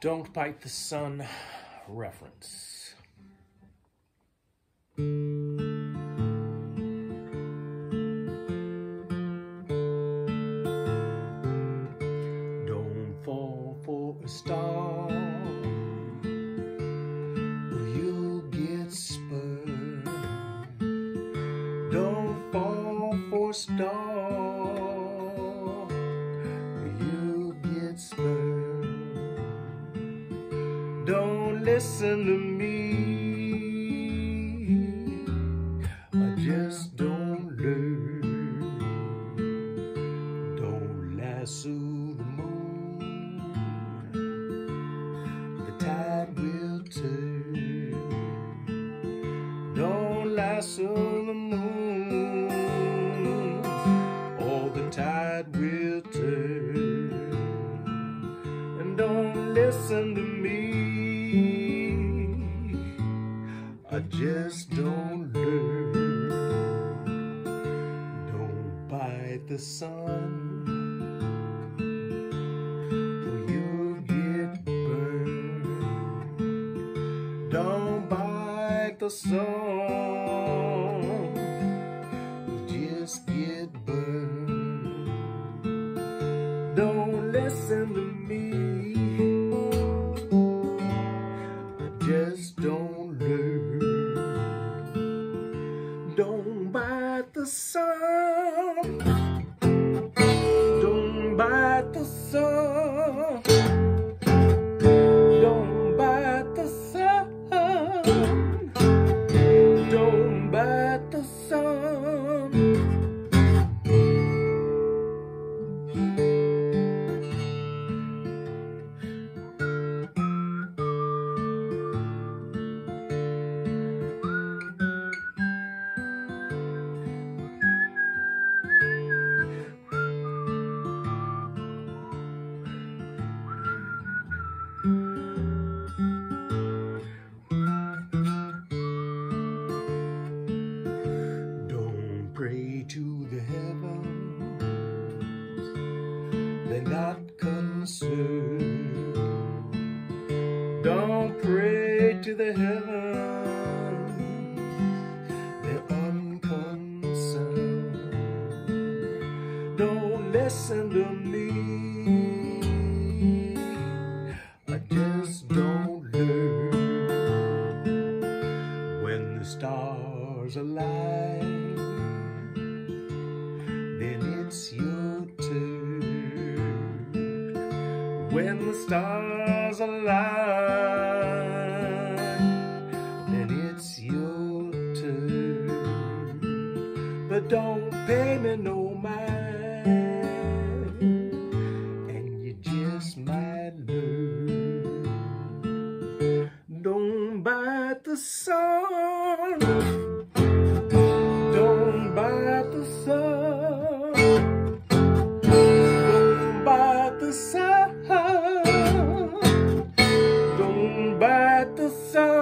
Don't Bite the Sun reference. Don't fall for a star, listen to me. I just don't learn. Don't lasso the moon. The tide will turn. Don't lasso the moon. Or the tide will Don't the sun. Or you'll get burned. Don't bite the sun. Just get burned. Don't listen to me. I just don't learn. Don't bite the sun. Bite not concerned. Don't pray to the heavens, they're unconcerned. Don't listen to me, I just don't learn when the stars align, then it's your When the stars align, then it's your turn. But don't pay me no mind, and you just might learn. Don't bite the sun. reto são.